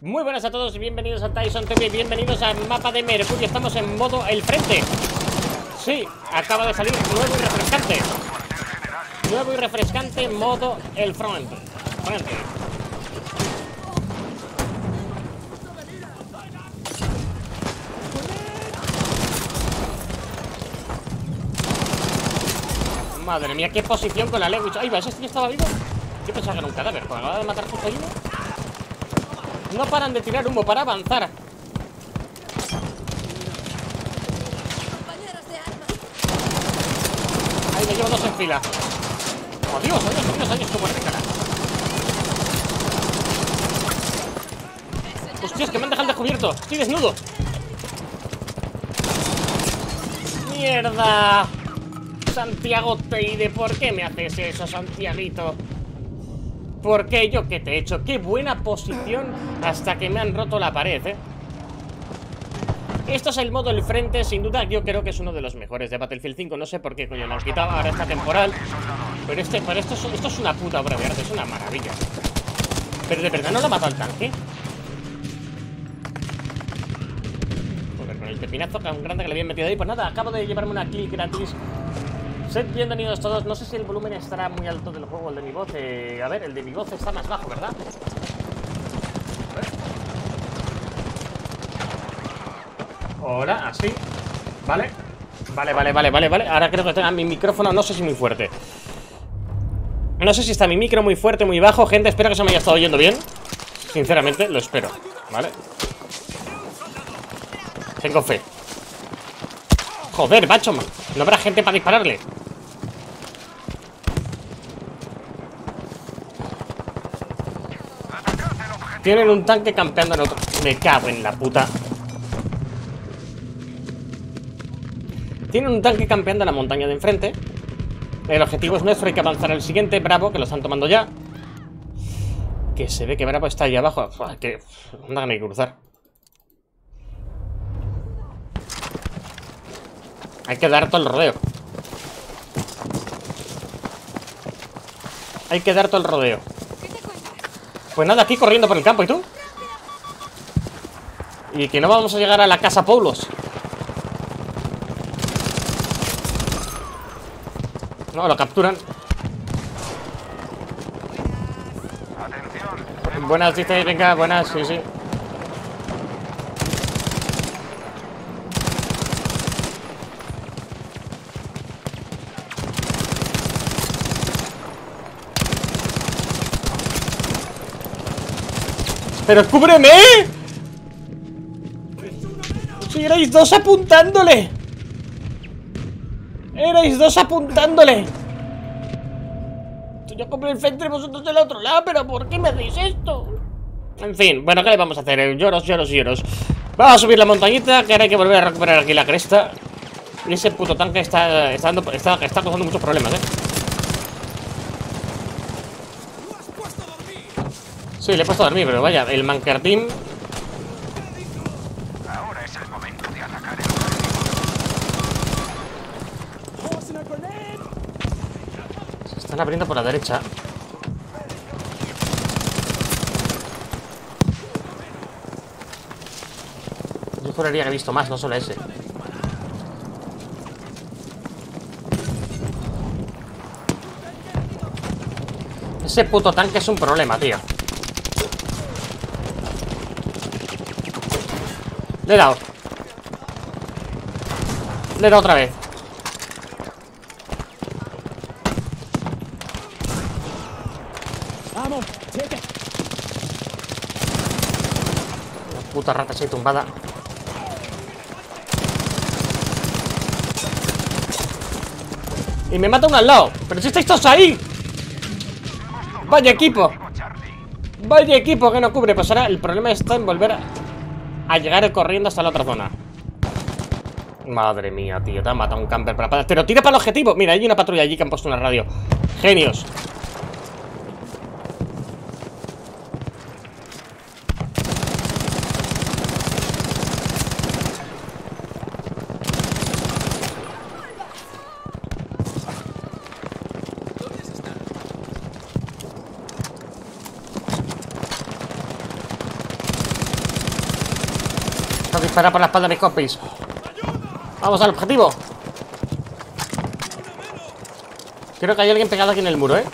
Muy buenas a todos y bienvenidos a Tyson TV, bienvenidos al mapa de Mercurio, estamos en modo el frente. Sí, acaba de salir nuevo y refrescante. Nuevo y refrescante modo el front. Frente. Madre mía, qué posición con la Lewis. Ay, va, ese tío estaba vivo. Yo pensaba que era un cadáver, porque acaba de matar justo ahí uno. No paran de tirar humo para avanzar. Ahí me llevo dos en fila. ¡Oh, Dios, adiós, adiós, adiós! ¡Qué buena cara! ¡Hostias, que me han dejado descubierto! ¡Estoy desnudo! ¡Mierda! Santiago Teide, ¿por qué me haces eso, Santiaguito? ¿Por qué yo qué te he hecho? ¡Qué buena posición! Hasta que me han roto la pared, ¿eh? Esto es el modo el frente, sin duda yo creo que es uno de los mejores de Battlefield 5 No sé por qué coño lo han quitado, ahora está temporal Pero este, pero esto es, esto es una puta obra de arte, es una maravilla Pero de verdad no lo matado el tanque Joder, con el pepinazo tan grande que le habían metido ahí Pues nada, acabo de llevarme una kill gratis Sed bienvenidos todos, no sé si el volumen estará muy alto del juego, el de mi voz eh, A ver, el de mi voz está más bajo, ¿verdad? Hola, así. Vale. Vale, vale, vale, vale, vale. Ahora creo que tenga mi micrófono, no sé si muy fuerte. No sé si está mi micro muy fuerte, muy bajo. Gente, espero que se me haya estado oyendo bien. Sinceramente, lo espero ¿Vale? Tengo fe. Joder, macho, no habrá gente para dispararle Tienen un tanque campeando en otro Me cago en la puta Tienen un tanque campeando en la montaña de enfrente. El objetivo es nuestro, hay que avanzar al siguiente. Bravo, que lo están tomando ya. Que se ve que Bravo está ahí abajo. que andan que cruzar. Hay que dar todo el rodeo. Hay que dar todo el rodeo. Pues nada, aquí corriendo por el campo. ¿Y tú? Y que no vamos a llegar a la casa Paulos. No, lo capturan. Buenas, dice, venga, buenas, sí, sí. ¡Pero cúbreme! ¡Si erais dos apuntándole! Erais dos apuntándole. Yo compré el frente y vosotros del otro lado, pero ¿por qué me hacéis esto? En fin, bueno, ¿qué le vamos a hacer? Lloros, lloros, lloros. Vamos a subir la montañita, que ahora hay que volver a recuperar aquí la cresta. Y ese puto tanque está, está, está, está causando muchos problemas, ¿eh? Sí, le he puesto a dormir, pero vaya, el Mancartín Están abriendo por la derecha. Yo juraría que he visto más, no solo ese. Ese puto tanque es un problema, tío. Le he dado. Le he dado otra vez. puta rata así tumbada. Y me mata uno al lado. Pero si estáis todos ahí. Vaya equipo. Vaya equipo que no cubre. Pues ahora el problema está en volver a, llegar corriendo hasta la otra zona. Madre mía, tío. Te han matado un camper para... Pero tira para el objetivo. Mira, hay una patrulla allí que han puesto una radio. Genios. Disparar por la espalda de mis compis. Vamos al objetivo. Creo que hay alguien pegado aquí en el muro, ¿eh?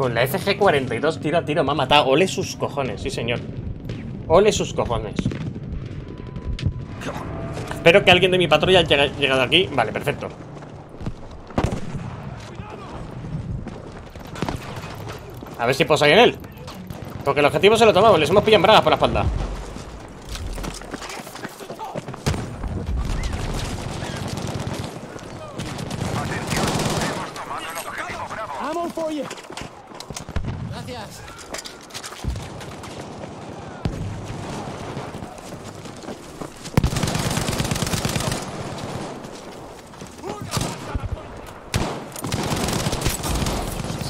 Con la FG-42 tiro a tiro me ha matado. Ole sus cojones, sí señor. Ole sus cojones. Espero que alguien de mi patrulla haya llegado aquí. Vale, perfecto. A ver si posa en él. Porque el objetivo se lo tomamos. Les hemos pillado en bragas por la espalda. Atención. Hemos tomado el objetivo Bravo. Ammo for you. Gracias.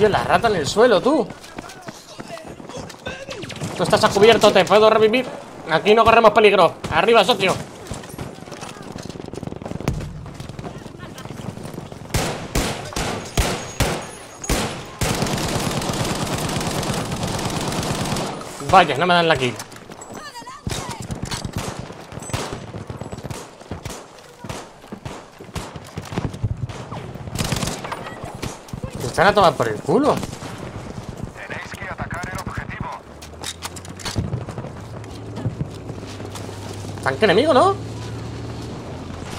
Tío, la rata en el suelo, tú. Tú estás a cubierto, te puedo revivir. Aquí no corremos peligro. Arriba, socio. Vaya, no me dan la kill. Están a tomar por el culo. Tenéis que atacar el objetivo. Tanque enemigo, ¿no?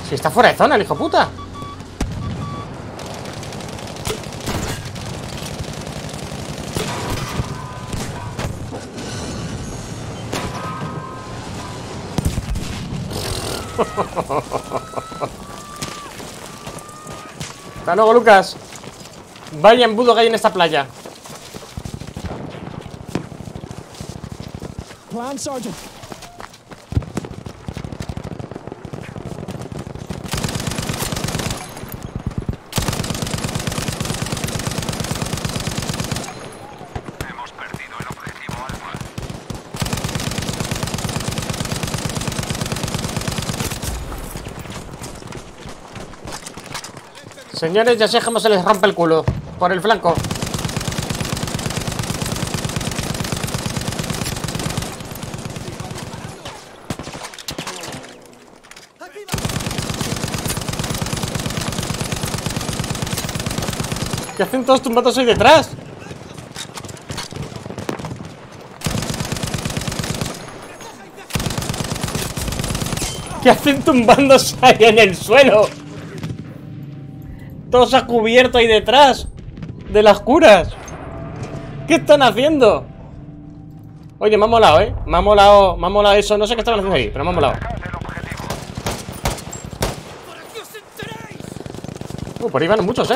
Si está fuera de zona, el hijo puta. Hasta luego, Lucas. Vaya embudo que hay en esta playa. Plan, Sergeant. Hemos perdido el objetivo Alfa. Señores, ya sé cómo se les rompe el culo. Por el flanco. ¿Qué hacen todos tumbados ahí detrás? ¿Qué hacen tumbándose ahí en el suelo? Todos a cubierto ahí detrás De las curas ¿Qué están haciendo? Oye, me ha molado, ¿eh? Me ha molado, me ha molado eso No sé qué estaban haciendo ahí, pero me ha molado uh, Por ahí van muchos, ¿eh?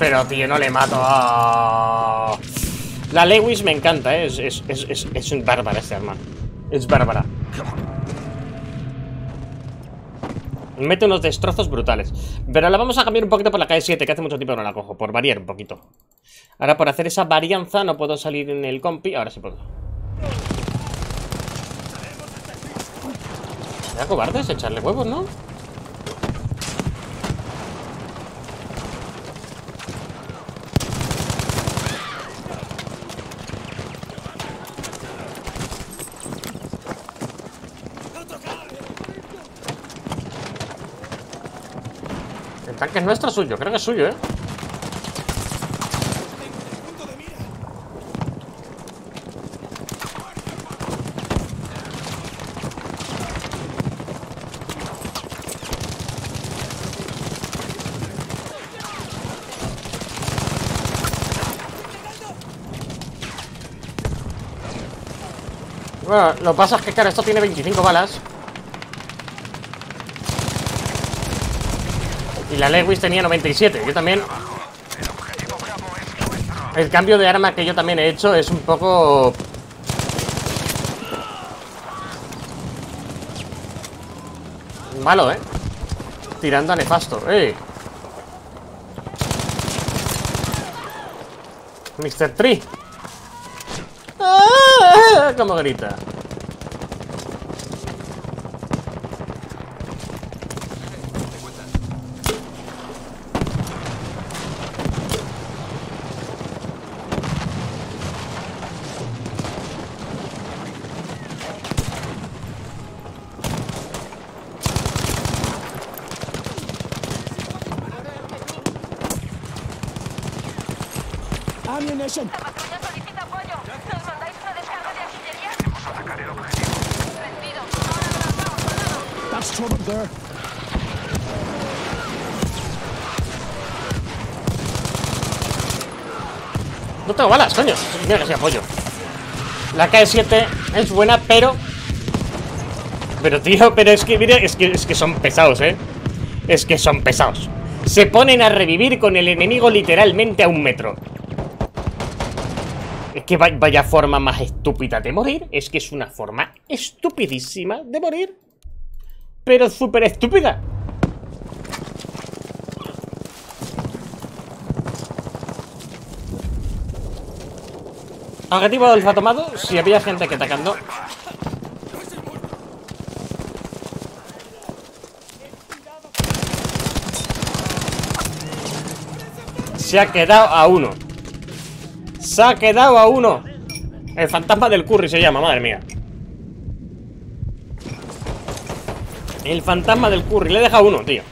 Pero, tío, no le mato. Ah. La Lewis me encanta, ¿eh? Es, es, es, es, un bárbara este arma. Es bárbara. Mete unos destrozos brutales. Pero la vamos a cambiar un poquito por la calle 7, que hace mucho tiempo no la cojo. Por variar un poquito. Ahora, por hacer esa varianza, no puedo salir en el compi. Ahora sí puedo. Era cobardes echarle huevos, ¿no? tanque es nuestro suyo? Creo que es suyo, ¿eh? Bueno, lo que pasa es que, claro, esto tiene 25 balas Y la Lewis tenía 97. Yo también. El cambio de arma que yo también he hecho es un poco. Malo, ¿eh? Tirando a nefasto. ¡Eh! Mr. Tree. ¡Ah! Como grita. Ammunition. Patrulla solicita apoyo. ¿Nos mandáis una descarga de artillería? Atacar el objetivo. Rendido. Ahora lo lanzamos, soldado. That's trouble there. No tengo balas, coño. Mira que sí apoyo. La K7 es buena, pero. Pero, tío, pero es que, mira, es que, es que son pesados, ¿eh? Es que son pesados. Se ponen a revivir con el enemigo literalmente a un metro. Es que va- vaya forma más estúpida de morir. Es que es una forma estupidísima de morir. Pero súper estúpida. Objetivo de alfa tomado. Si había gente que atacando. Se ha quedado a uno. Se ha quedado a uno. El fantasma del curry se llama, madre mía. El fantasma del curry. Le he dejado uno, tío.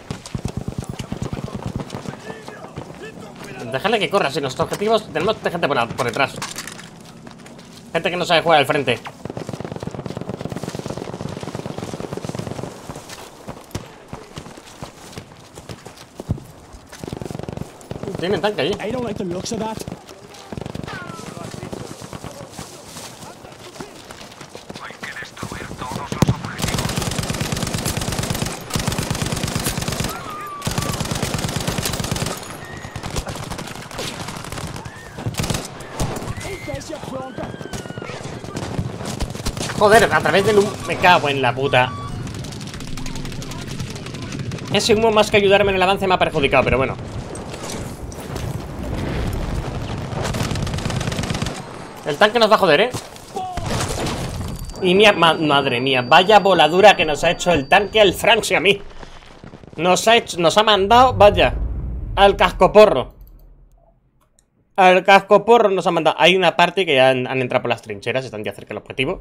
Déjale que corra. Si nuestros objetivos tenemos gente por, detrás. Gente que no sabe jugar al frente. Tienen tanque allí. Joder, a través del humo. Me cago en la puta. Ese humo más que ayudarme en el avance me ha perjudicado, pero bueno. El tanque nos va a joder, ¿eh? Y mía, ma- madre mía, vaya voladura que nos ha hecho el tanque al Franks y a mí. Nos ha hecho, nos ha mandado, vaya, al cascoporro. Al cascoporro nos ha mandado. Hay una parte que ya han, han entrado por las trincheras, están ya cerca del objetivo.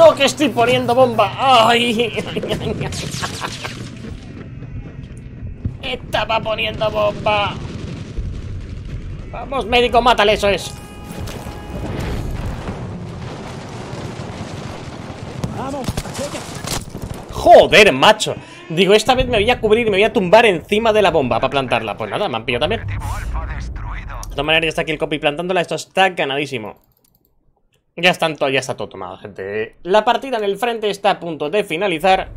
¡No, que estoy poniendo bomba! ¡Ay! Estaba poniendo bomba. Vamos, médico, mátale, eso es. It. Joder, macho. Digo, esta vez me voy a cubrir y me voy a tumbar encima de la bomba para plantarla. Pues nada, me han pillado también. De todas maneras, ya está aquí el copy plantándola. Esto está ganadísimo. Ya, están ya está todo tomado, gente. La partida en el frente está a punto de finalizar.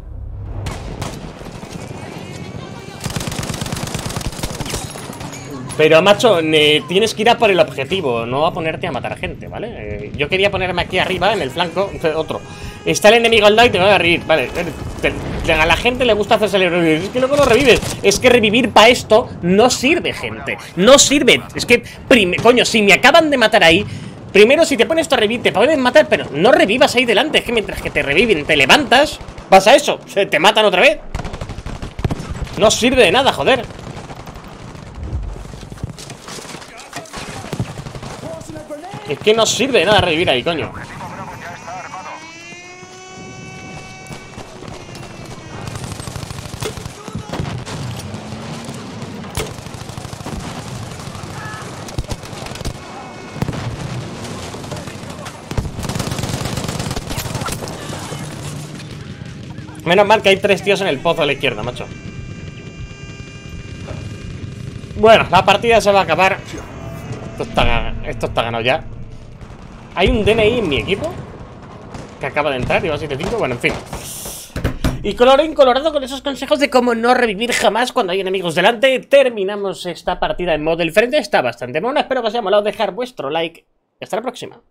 Pero, macho, ne- tienes que ir a por el objetivo, no a ponerte a matar gente, ¿vale? Eh, yo quería ponerme aquí arriba, en el flanco, otro. Está el enemigo al lado y te voy a reír, vale. eh, a la gente le gusta hacerse el. Es que luego lo revives. Es que revivir para esto no sirve, gente. No sirve. Es que, coño, si me acaban de matar ahí. Primero, si te pones a revivir, te pueden matar, pero no revivas ahí delante. Es que mientras que te reviven, te levantas, pasa eso. Se te matan otra vez. No sirve de nada, joder. Es que no sirve de nada revivir ahí, coño. Menos mal que hay tres tíos en el pozo a la izquierda, macho. Bueno, la partida se va a acabar. Esto está, está ganado ya. Hay un DNI en mi equipo que acaba de entrar va a 7-5. Bueno, en fin. Y colorín colorado con esos consejos de cómo no revivir jamás cuando hay enemigos delante. Terminamos esta partida en modo diferente. Está bastante mona. Espero que os haya molado dejar vuestro like. Hasta la próxima.